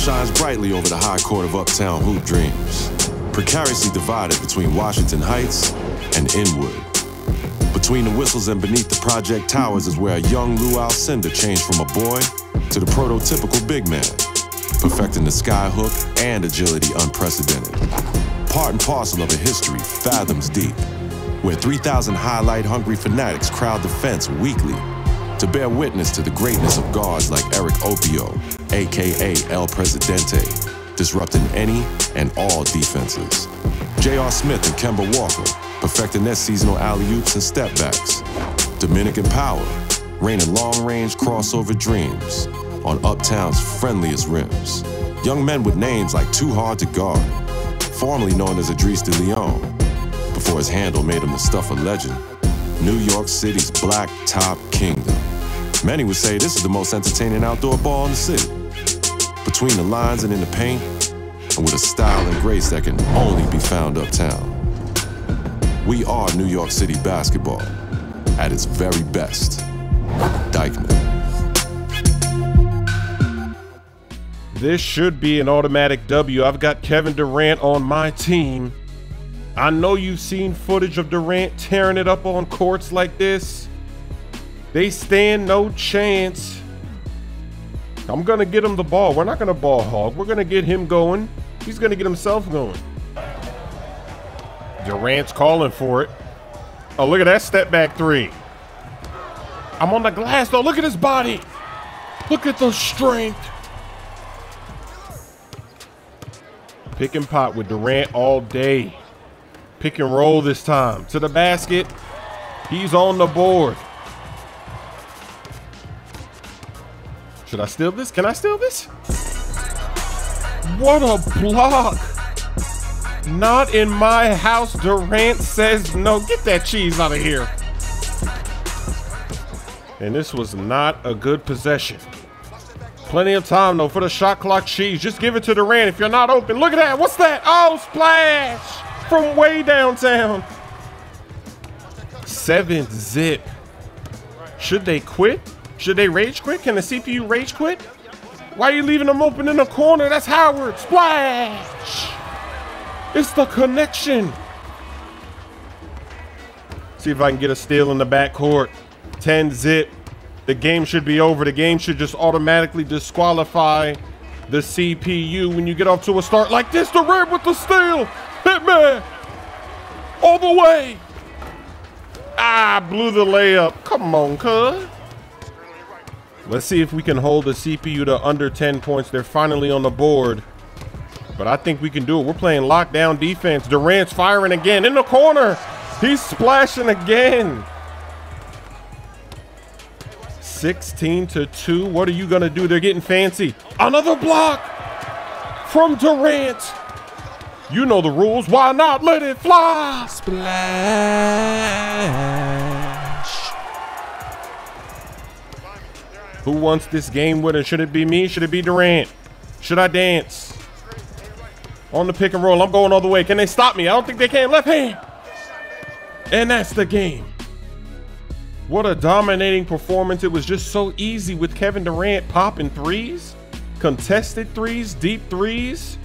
shines brightly over the high court of uptown hoop dreams, precariously divided between Washington Heights and Inwood. Between the whistles and beneath the project towers is where a young Lou Alcindor changed from a boy to the prototypical big man, perfecting the skyhook and agility unprecedented. Part and parcel of a history fathoms deep, where 3,000 highlight-hungry fanatics crowd the fence weekly to bear witness to the greatness of guards like Eric Opio, aka El Presidente, disrupting any and all defenses. J.R. Smith and Kemba Walker, perfecting their seasonal alley-oops and stepbacks. Dominican Power, raining long-range crossover dreams on Uptown's friendliest rims. Young men with names like Too Hard to Guard, formerly known as Idris de Leon, before his handle made him the stuff of legend. New York City's Black Top Kingdom. Many would say this is the most entertaining outdoor ball in the city. Between the lines and in the paint, and with a style and grace that can only be found uptown. We are New York City basketball at its very best. Dyckman. This should be an automatic W. I've got Kevin Durant on my team. I know you've seen footage of Durant tearing it up on courts like this. They stand no chance. I'm going to get him the ball. We're not going to ball hog. We're going to get him going. He's going to get himself going. Durant's calling for it. Oh, look at that step back three. I'm on the glass, though. Look at his body. Look at the strength. Pick and pop with Durant all day. Pick and roll this time. To the basket. He's on the board. Should I steal this? Can I steal this? What a block. Not in my house. Durant says no. Get that cheese out of here. And this was not a good possession. Plenty of time, though, for the shot clock cheese. Just give it to Durant if you're not open. Look at that. What's that? Oh, splash from way downtown. Seventh zip. Should they quit? Should they rage quit? Can the CPU rage quit? Why are you leaving them open in the corner? That's Howard. Splash. It's the connection. See if I can get a steal in the backcourt. 10 zip. The game should be over. The game should just automatically disqualify the CPU when you get off to a start like this. The red with the steal. Hitman. All the way. Ah, blew the layup. Come on, cuz. Let's see if we can hold the CPU to under 10 points. They're finally on the board. But I think we can do it. We're playing lockdown defense. Durant's firing again in the corner. He's splashing again. 16 to 2. What are you going to do? They're getting fancy. Another block from Durant. You know the rules. Why not let it fly? Splash. Who wants this game winner? Should it be me? Should it be Durant? Should I dance? On the pick and roll. I'm going all the way. Can they stop me? I don't think they can. Left hand. And that's the game. What a dominating performance. It was just so easy with Kevin Durant popping threes, contested threes, deep threes.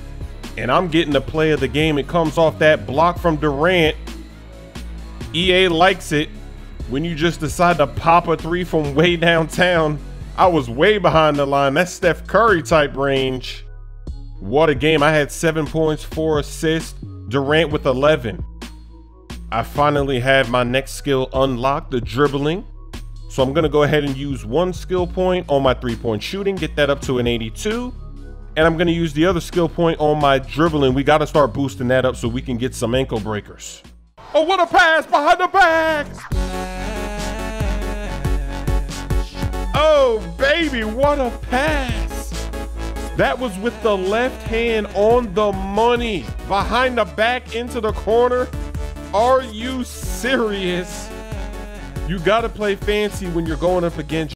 And I'm getting the play of the game. It comes off that block from Durant. EA likes it when you just decide to pop a three from way downtown. I was way behind the line. That's Steph Curry type range. What a game. I had seven points, four assists. Durant with 11. I finally had my next skill unlocked, the dribbling. So I'm going to go ahead and use one skill point on my three-point shooting, get that up to an 82. And I'm going to use the other skill point on my dribbling. We got to start boosting that up so we can get some ankle breakers. Oh, what a pass behind the back! Oh, baby, what a pass! That was with the left hand on the money, behind the back into the corner. Are you serious? You got to play fancy when you're going up against